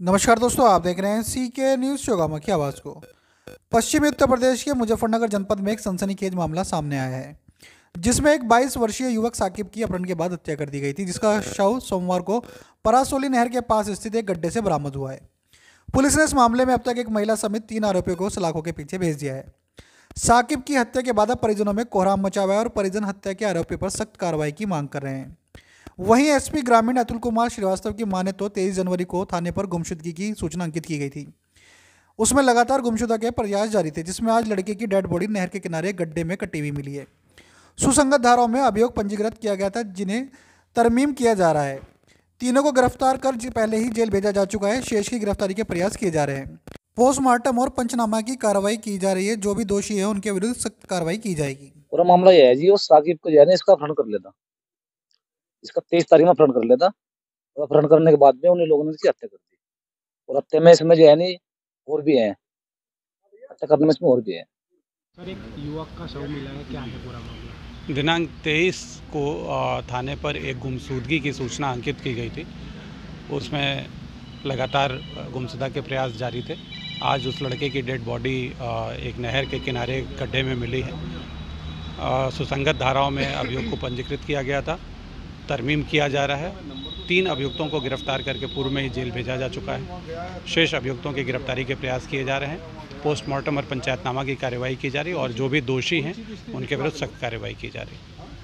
नमस्कार दोस्तों, आप देख रहे हैं सी के न्यूज़ चौगामा की आवाज़ को। पश्चिमी उत्तर प्रदेश के मुजफ्फरनगर जनपद में एक सनसनीखेज मामला सामने आया है, जिसमें एक 22 वर्षीय युवक साकिब की अपहरण के बाद हत्या कर दी गई थी, जिसका शव सोमवार को परासोली नहर के पास स्थित एक गड्ढे से बरामद हुआ है। पुलिस ने इस मामले में अब तक एक महिला समेत तीन आरोपियों को सलाखों के पीछे भेज दिया है। साकिब की हत्या के बाद अब परिजनों में कोहराम मचा हुआ है और परिजन हत्या के आरोपी पर सख्त कार्रवाई की मांग कर रहे हैं। वहीं एसपी ग्रामीण अतुल कुमार श्रीवास्तव की माने तो तेईस जनवरी को थाने पर गुमशुदगी की सूचना अंकित की गई थी। उसमें लगातार गुमशुदा के प्रयास जारी थे, जिसमें आज लड़के की डेड बॉडी नहर के किनारे गड्ढे में कटी हुई मिली है। सुसंगत धाराओं में अभियोग पंजीकृत किया गया था, जिन्हें तरमीम किया जा रहा है। तीनों को गिरफ़्तार कर पहले ही जेल भेजा जा चुका है, शेष की गिरफ्तारी के प्रयास किए जा रहे हैं। पोस्टमार्टम और पंचनामा की कार्रवाई की जा रही है, जो भी दोषी है, उनके विरुद्ध सख्त कार्रवाई की जाएगी। पूरा मामला यह है जी वो साकिब को जो है ना इसका अपहरण कर लेता इसका तेईस तारीख में अपहरण कर लेता और अपहरण करने के बाद में उन्हीं लोगों ने इसकी हत्या कर दी। और हत्या में इसमें जो है नहीं और भी है। हत्या करने में इसमें और भी है। सर एक युवक का शव मिला है क्या है पूरा मामला? दिनांक तेईस को थाने पर एक गुमशुदगी की सूचना अंकित की गई थी। उसमें लगातार गुमशुदा के प्रयास जारी थे। आज उस लड़के की डेड बॉडी एक नहर के किनारे गड्ढे में मिली है। सुसंगत धाराओं में अभियोग को पंजीकृत किया गया था। तरमीम किया जा रहा है। तीन अभियुक्तों को गिरफ़्तार करके पूर्व में ही जेल भेजा जा चुका है। शेष अभियुक्तों की गिरफ्तारी के प्रयास किए जा रहे हैं। पोस्टमार्टम और पंचायतनामा की कार्रवाई की जा रही है और जो भी दोषी हैं, उनके विरुद्ध सख्त कार्रवाई की जा रही है।